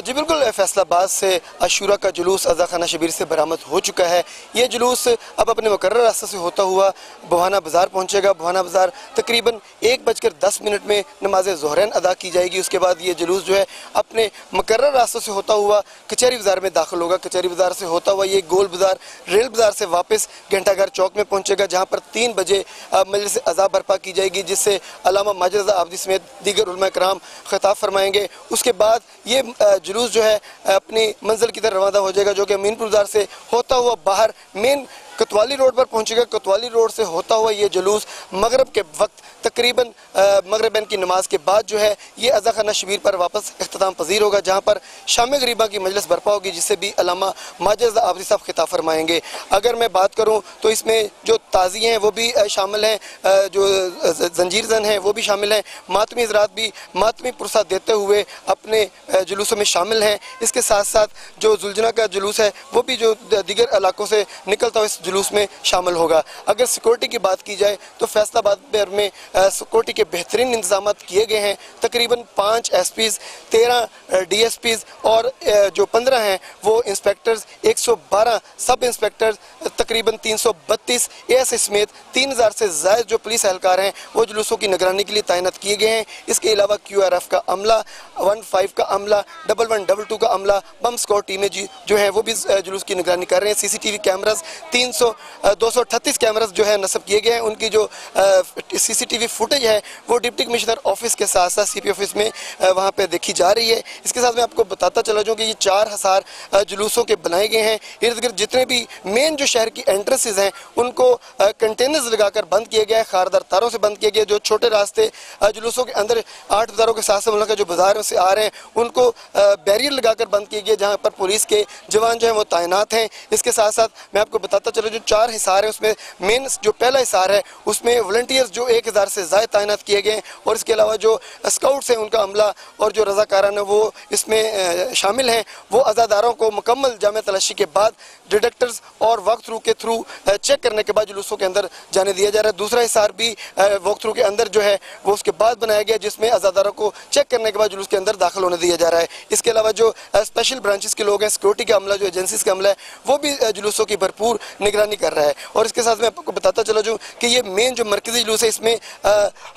جی بالکل، فیصل آباد سے عشورہ کا جلوس ازا خانہ شبیر سے برآمد ہو چکا ہے۔ یہ جلوس اب اپنے مقرر راستہ سے ہوتا ہوا بہانہ بازار پہنچے گا۔ بہانہ بازار تقریباً ایک بج کر دس منٹ میں نماز زہرین ادا کی جائے گی۔ اس کے بعد یہ جلوس جو ہے اپنے مقرر راستوں سے ہوتا ہوا کچہری بازار میں داخل ہوگا۔ کچہری بازار سے ہوتا ہوا یہ گول بازار، ریل بازار سے واپس گھنٹہ گھر چوک میں پہنچے گا، جہاں پر تین بجے مجلس ازا برپا کی جائے گی، جس سے علامہ ماجد آبدی سمیت دیگر علماء کرام خطاب فرمائیں گے۔ اس کے بعد یہ جلوس جو ہے اپنی منزل کی طرح روانہ ہو جائے گا، جو کہ امین پردار سے ہوتا ہوا باہر، مین کتوالی روڈ پر پہنچے گا۔ کتوالی روڈ سے ہوتا ہوا یہ جلوس مغرب کے وقت تقریباً مغربین کی نماز کے بعد جو ہے، یہ ازا خانہ شبیر پر واپس اختتام پذیر ہوگا، جہاں پر شام غریبہ کی مجلس برپا ہوگی، جس سے بھی علامہ ماجد آبری صاحب خطاب فرمائیں گے۔ اگر میں بات کروں تو اس میں جو تازی ہیں، وہ بھی شامل ہیں۔ جو زنجیر زن ہیں، وہ بھی شامل ہیں۔ ماتمی حضرات بھی ماتمی پرسہ دیتے ہوئے اپنے جلوسوں میں شامل ہیں۔ اس کے ساتھ ساتھ جو زلجنہ کا جلوس ہے، وہ بھی جو دیگر علاقوں سے نکلتا ہو اس جلوس میں شامل ہوگا۔ اگر سیکورٹی کی بات کی جائے تو فیصلہ آباد میں سیکورٹی کے بہترین انتظامات کیے گئے ہیں۔ تقریباً پانچ ایس پیز، تیرہ ڈی ایس پیز اور جو پندرہ ہیں، وہ انسپیکٹرز، ایک سو بارہ سب انسپیکٹرز، تقریباً تین سو بتیس اے ایس سمیت تین ہزار سے زائد جو پولیس اہلکار ہیں، وہ جلوسوں کی نگرانی کے لیے تعینات کیے گئے ہیں۔ اس کے علاوہ کیو آر ایف کا عملہ، ون فائیو کا عملہ، ڈبل ون ڈبل ٹو کا عملہ، بم سکور ٹیمیں جی جو ہیں، وہ بھی جلوس کی نگرانی کر رہے ہیں۔ سی سی ٹی وی کیمراز، تین سو دو سو اٹھتیس کیمراز جو ہے نصب کیے گئے ہیں۔ ان کی جو سی سی ٹی وی فوٹیج ہے وہ ڈپٹی کمشنر آفس کے ساتھ ساتھ سی پی آفس میں وہاں پہ دیکھی جا رہی ہے۔ اس کے ساتھ میں آپ کو بتاتا چلا جاؤں کہ یہ چار ہزار جلوسوں کے بنائے گئے ہیں۔ ارد گرد جتنے بھی مین جو شہر کی انٹرسز ہیں، ان کو کنٹینرز لگا کر بند کیے گئے خاردار تاروں سے بند کیے گئے جو چھوٹے راستے جلوسوں کے اندر آٹھ بزاروں کے ساتھ سے ملک جو بازاروں سے آ رہے ہیں، ان کو بیریر لگا کر بند کیے گئے جہاں پر پولیس کے جوان جو ہیں وہ تعینات ہیں۔ اس کے ساتھ ساتھ میں آپ کو بتاتا چلوں جو چار حصار ہیں، اس میں مین جو پہلا حصار ہے، اس میں ولنٹیئرز جو ایک ہزار سے زائد تعینات کیے گئے ہیں اور اس کے علاوہ جو اسکاؤٹس ہیں ان کا عملہ اور جو رضاکاران ہیں وہ اس میں شامل ہیں، وہ ازاداروں کو مکمل جامع تلاشی کے بعد ڈیڈکٹرز اور وقت رو کے تھرو چیک کرنے کے بعد جلوسوں کے اندر جانے دیا جا رہا ہے۔ دوسرا حصار بھی وقت رو کے اندر جو ہے، وہ اس کے بعد بنایا گیا، جس میں ازاداروں کو چیک کرنے کے بعد جلوس کے اندر داخل ہونے دیا جا رہا ہے۔ اس کے علاوہ جو اسپیشل برانچز کے لوگ ہیں سیکورٹی کا عملہ، جو ایجنسیز کا عملہ ہے، وہ بھی جلوسوں کی بھرپور نگرانی کر رہا ہے۔ اور اس کے ساتھ میں آپ کو بتاتا چلا جو کہ یہ مین جو مرکزی جلوس ہے، اس میں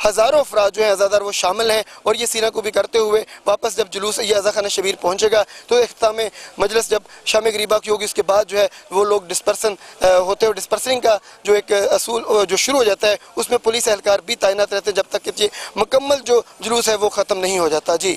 ہزاروں افراد جو ہیں ازادار وہ شامل ہیں اور یہ سینہ کو بھی کرتے ہوئے واپس جب جلوس یہ ازا خانہ شبیر پہنچے گا تو اختتام مجلس جب شام غریبہ کی ہوگی اس کے بعد جو ہے وہ لوگ ڈسپرسن ہوتے ہیں ڈسپرسنگ کا جو ایک اصول، جو شروع ہو جاتا ہے، اس میں پولیس اہلکار بھی تعینات رہتے ہیں جب تک کہ مکمل جو جلوس ہے وہ ختم نہیں ہو جاتا۔ جی۔